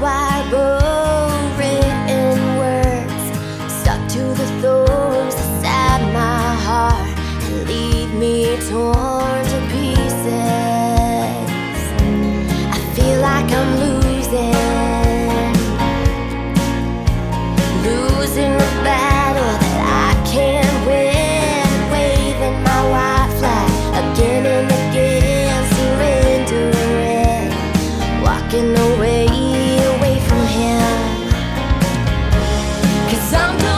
why written words stuck to the thorns inside my heart and leave me torn. Cause